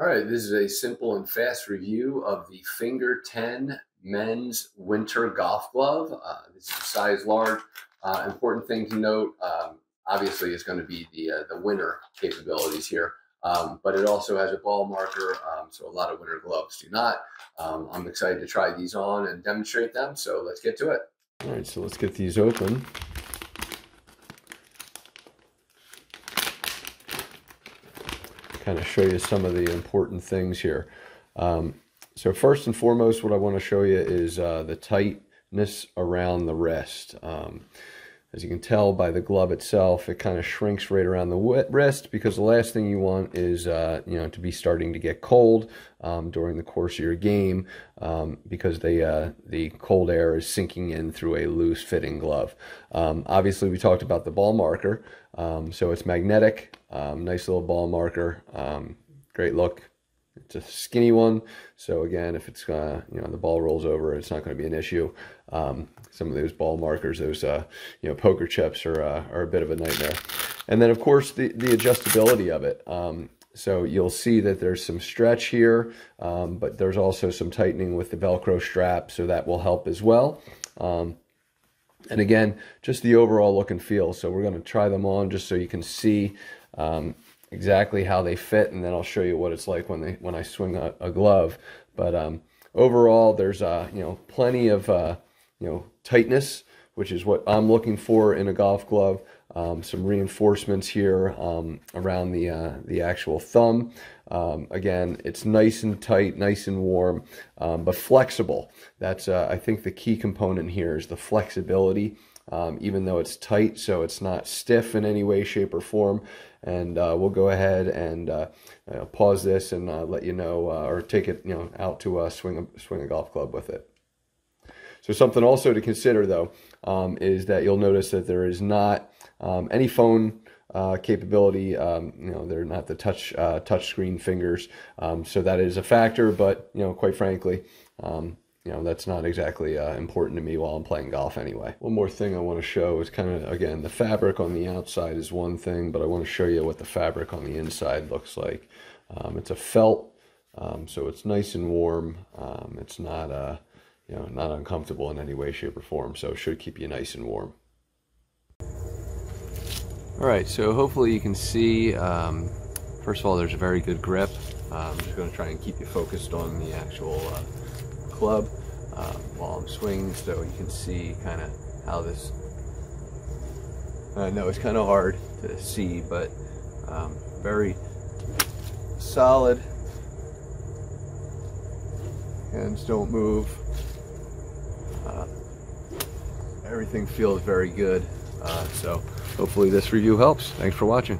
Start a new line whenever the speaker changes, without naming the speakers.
All right, this is a simple and fast review of the Finger Ten men's winter golf glove. Uh, this is a size large. Uh, important thing to note, um, obviously, is going to be the uh, the winter capabilities here, um, but it also has a ball marker, um, so a lot of winter gloves do not. Um, I'm excited to try these on and demonstrate them, so let's get to it.
All right, so let's get these open. Kind of show you some of the important things here. Um, so first and foremost, what I want to show you is uh, the tightness around the rest. Um, as you can tell by the glove itself, it kind of shrinks right around the wrist because the last thing you want is, uh, you know, to be starting to get cold um, during the course of your game um, because they, uh, the cold air is sinking in through a loose fitting glove. Um, obviously, we talked about the ball marker. Um, so it's magnetic, um, nice little ball marker, um, great look. It's a skinny one, so again, if it's uh, you know the ball rolls over, it's not going to be an issue. Um, some of those ball markers, those uh, you know poker chips, are uh, are a bit of a nightmare. And then of course the the adjustability of it. Um, so you'll see that there's some stretch here, um, but there's also some tightening with the Velcro strap, so that will help as well. Um, and again, just the overall look and feel. So we're going to try them on just so you can see um, exactly how they fit, and then I'll show you what it's like when they when I swing a, a glove. But um, overall, there's uh, you know plenty of uh, you know tightness, which is what I'm looking for in a golf glove. Um, some reinforcements here um, around the uh, the actual thumb. Um, again, it's nice and tight, nice and warm, um, but flexible. That's uh, I think the key component here is the flexibility um, even though it's tight, so it's not stiff in any way, shape, or form. And uh, we'll go ahead and uh, pause this and uh, let you know, uh, or take it, you know, out to uh, swing a swing a golf club with it. So something also to consider though um, is that you'll notice that there is not um, any phone uh, capability. Um, you know, they're not the touch uh, touch screen fingers, um, so that is a factor. But you know, quite frankly, um, you know, that's not exactly uh, important to me while I'm playing golf anyway. One more thing I want to show is kind of, again, the fabric on the outside is one thing, but I want to show you what the fabric on the inside looks like. Um, it's a felt, um, so it's nice and warm. Um, it's not, uh, you know, not uncomfortable in any way, shape, or form, so it should keep you nice and warm. All right, so hopefully you can see, um, first of all, there's a very good grip. I'm just going to try and keep you focused on the actual uh, club um, while I'm swinging so you can see kind of how this I know it's kind of hard to see but um, very solid. Hands don't move. Uh, everything feels very good uh, so hopefully this review helps. Thanks for watching